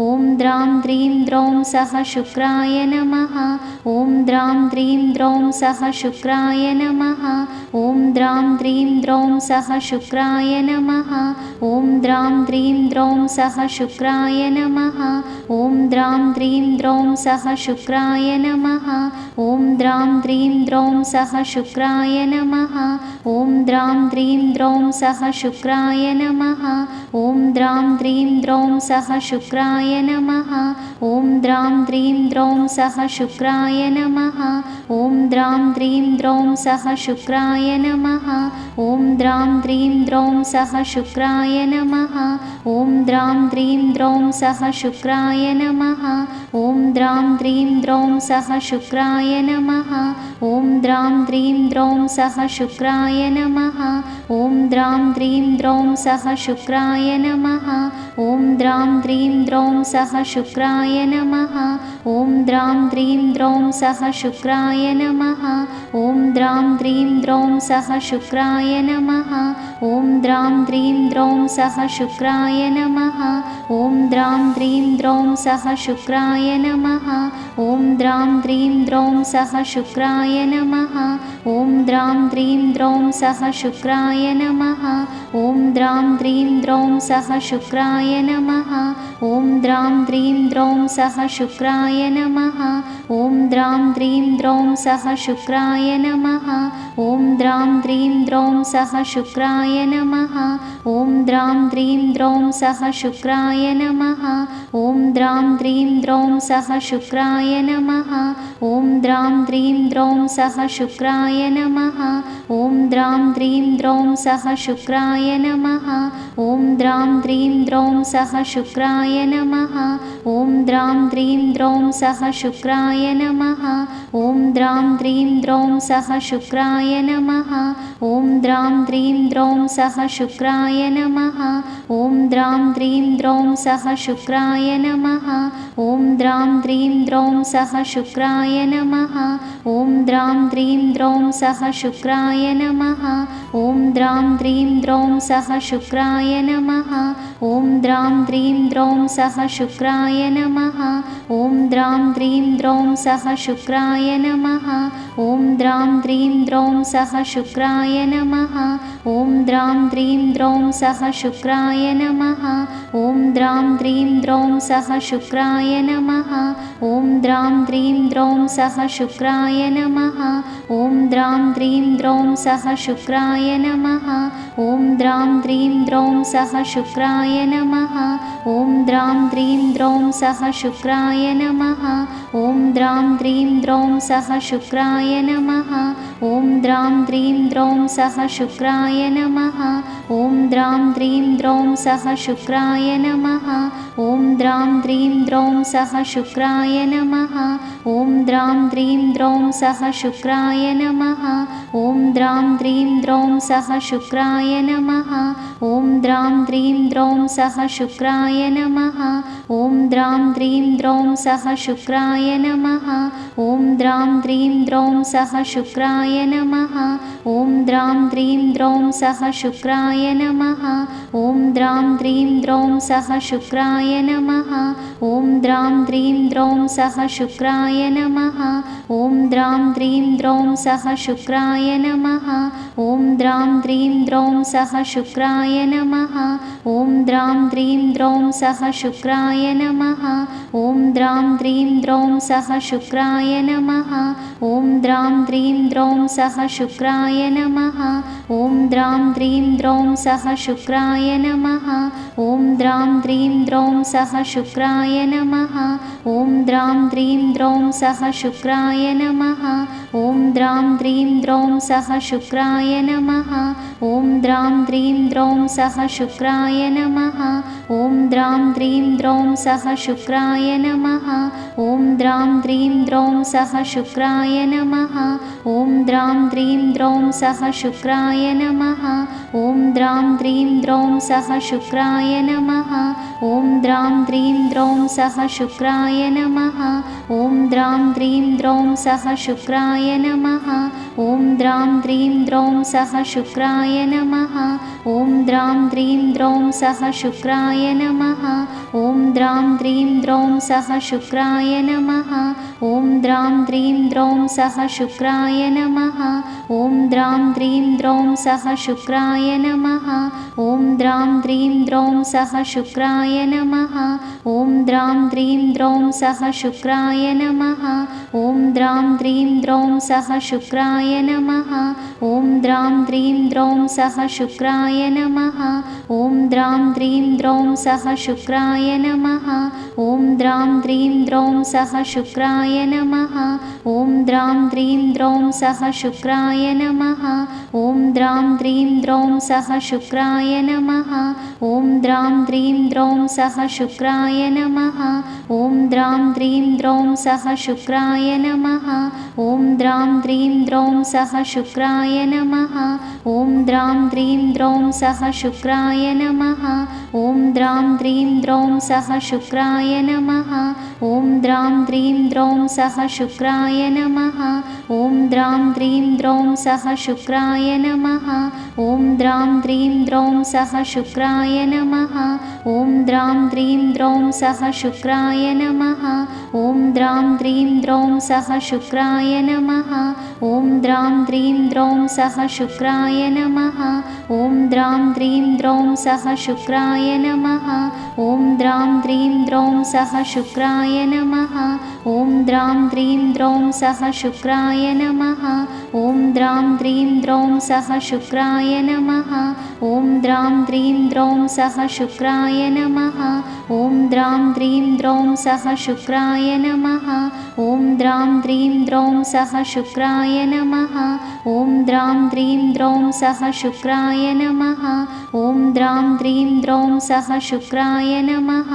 ॐ द्रां द्रीं द्रौं सः शुक्राय नमः। ॐ द्रां द्रीं द्रौं सः शुक्राय नमः। ॐ द्रां द्रीं द्रौं सः शुक्राय नमः। ॐ द्रां द्रीं द्रौं सः शुक्राय नमः। ॐ द्रां द्रीं द्रौं सः शुक्राय नमः। ॐ द्रां द्रीं द्रौं सः शुक्राय नमः। ॐ द्रां द्रीं द्रौं सः शुक्राय नमः। ॐ द्रां द्रीं द्रौं सः शुक्राय नमः। ॐ द्रां द्रीं द्रौं सः शुक्राय नमः। ॐ द्रां द्रीं द्रौं सः शुक्राय नमः। ॐ द्रां द्रीं द्रौं सः शुक्राय नमः। ॐ द्रां द्रीं द्रौं सः शुक्राय नमः। ॐ द्रां द्रीं द्रौं सः शुक्राय नमः। ॐ द्रां द्रीं द्रौं सः शुक्राय नमः ॐ द्रां द्रीं द्रौं सः शुक्राय नमः। ॐ द्रां द्रीं द्रौं सः शुक्राय नमः। ॐ द्रां द्रीं द्रौं सः शुक्राय नमः। ॐ द्रां द्रीं द्रौं सः शुक्राय नमः ॐ द्रां द्रीं द्रौं सः शुक्राय नमः। ॐ द्रां द्रीं द्रौं सः शुक्राय नमः। ॐ द्रां द्रीं द्रौं सः शुक्राय नमः। ॐ द्रां द्रीं द्रौं सः शुक्राय नमः ॐ द्रां द्रीं द्रौं सः शुक्राय नमः। ॐ द्रां द्रीं द्रौं सः शुक्राय नमः। ॐ द्रां द्रीं द्रौं सः शुक्राय नमः। ॐ द्रां द्रीं द्रौं सः शुक्राय नमः। ॐ द्रां द्रीं द्रौं सः शुक्राय नमः। ॐ द्रां द्रीं द्रौं सः शुक्राय नमः। ॐ द्रां द्रीं द्रौं सः शुक्राय नमः। ॐ द्रां द्रीं द्रौं सः शुक्राय नमः ॐ द्रां द्रीं द्रौं सः शुक्राय नमः। ॐ द्रां द्रीं द्रौं सः शुक्राय नमः। ॐ द्रां द्रीं द्रौं सः शुक्राय नमः। ॐ द्रां द्रीं द्रौं सः शुक्राय नमः। ॐ द्रां द्रीं द्रौं सः शुक्राय नमः। ॐ द्रां द्रीं द्रौं सः शुक्राय नमः। ॐ द्रां द्रीं द्रौं सः शुक्राय नमः। ॐ द्रां द्रीं द्रौं सः शुक्राय नमः। ॐ द्रां द्रीं द्रौं सः शुक्राय नमः। ॐ द्रां द्रीं द्रौं सः शुक्राय नमः। ॐ द्रां द्रीं द्रौं सः शुक्राय नमः। ॐ द्रां द्रीं द्रौं सः शुक्राय नमः। ॐ द्रां द्रीं द्रौं सः शुक्राय नमः। ॐ द्रां द्रीं द्रौं सः शुक्राय नमः। ॐ द्रां द्रीं द्रौं सः शुक्राय नमः। ॐ द्रां द्रीं द्रौं सः शुक्राय नमः। ॐ द्रां द्रीं द्रौं सः शुक्राय नमः। ॐ द्रां द्रीं द्रौं सः शुक्राय नमः ॐ द्रां द्रीं द्रौं सः शुक्राय नमः। ॐ द्रां द्रीं द्रौं सः शुक्राय नमः। ॐ द्रां द्रीं द्रौं सः शुक्राय नमः। ॐ द्रां द्रीं द्रौं सः शुक्राय नमः। ॐ द्रां द्रीं द्रौं सः शुक्राय नमः। ॐ द्रां द्रीं द्रौं सः शुक्राय नमः। ॐ द्रां द्रीं द्रौं सः शुक्राय नमः। ॐ द्रां द्रीं द्रौं सः शुक्राय नमः। ॐ द्रां द्रीं द्रौं सः शुक्राय नमः। ॐ द्रां द्रीं द्रौं सः शुक्राय नमः। ॐ द्रां द्रीं द्रौं सः शुक्राय नमः। ॐ द्रां द्रीं द्रौं सः शुक्राय नमः। ॐ द्रां द्रीं द्रौं सः शुक्राय नमः। ॐ द्रां द्रीं द्रौं सः शुक्राय नमः। ॐ द्रां द्रीं द्रौं सः शुक्राय नमः। ॐ द्रां द्रीं द्रौं सः शुक्राय नमः। ॐ द्रां द्रीं द्रौं सः शुक्राय नमः। ॐ द्रां द्रीं द्रौं सः शुक्राय नमः। ॐ द्रां द्रीं द्रौं सः शुक्राय नमः। ॐ द्रां द्रीं द्रौं सः शुक्राय नमः। ॐ द्रां द्रीं द्रौं सः शुक्राय नमः। ॐ द्रां द्रीं द्रौं सः शुक्राय नमः। ॐ द्रां द्रीं द्रौं सः शुक्राय नमः। ॐ द्रां द्रीं द्रौं सः शुक्राय नमः। ॐ द्रां द्रीं द्रौं सः शुक्राय नमः। ॐ द्रां द्रीं द्रौं सः शुक्राय नमः। ॐ द्रां द्रीं द्रौं सः शुक्राय नमः। ॐ द्रां द्रीं द्रौं सः शुक्राय नमः। ॐ द्रां द्रीं द्रौं सः शुक्राय नमः। ॐ द्रां द्रीं द्रौं सः शुक्राय नमः। ॐ द्रां द्रीं द्रौं सः शुक्राय नमः। ॐ द्रां द्रीं द्रौं सः शुक्राय नमः। ॐ द्रां द्रीं द्रौं सः शुक्राय नमः। ॐ द्रां द्रीं द्रौं सः शुक्राय नमः। ॐ द्रां द्रीं द्रौं सः शुक्राय नमः। ॐ द्रां द्रीं द्रौं सः शुक्राय नमः। ॐ द्रां द्रीं द्रौं सः शुक्राय नमः। ॐ द्रां द्रीं द्रौं सः शुक्राय नमः। ॐ द्रां द्रीं द्रौं सः शुक्राय नमः। ॐ द्रां द्रीं द्रौं सः शुक्राय नमः। ॐ द्रीं द्रौं सः शुक्राय नमः। ॐ द्रां द्रीं द्रौं सः शुक्राय नमः। ॐ द्रां द्रीं द्रौं सः शुक्राय नमः। ॐ द्रां द्रीं द्रौं सः शुक्राय नमः। ॐ द्रां द्रीं द्रौं सः शुक्राय नमः। ॐ द्रां द्रीं द्रौं सः शुक्राय नमः। ॐ द्रां द्रीं द्रौं सः शुक्राय नमः। ॐ द्रां द्रीं द्रौं सः शुक्राय नमः ॐ द्रां द्रीं द्रौं सः शुक्राय नमः। ॐ द्रां द्रीं द्रौं सः शुक्राय नमः ॐ द्रां द्रीं द्रौं सः शुक्राय नमः। ॐ द्रां द्रीं द्रौं सः शुक्राय नमः। ॐ द्रां द्रीं द्रौं सः शुक्राय नमः। ॐ द्रां द्रीं द्रौं सः शुक्राय नमः। ॐ द्रां द्रीं द्रौं सः शुक्राय नमः। ॐ द्रां द्रीं द्रौं सः शुक्राय नमः। ॐ द्रां द्रीं द्रौं सः शुक्राय नमः। ॐ द्रां द्रीं द्रौं सः शुक्राय नमः। ॐ द्रां द्रीं द्रौं सः शुक्राय नमः। ॐ द्रां द्रीं द्रौं सः शुक्राय नमः